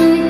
click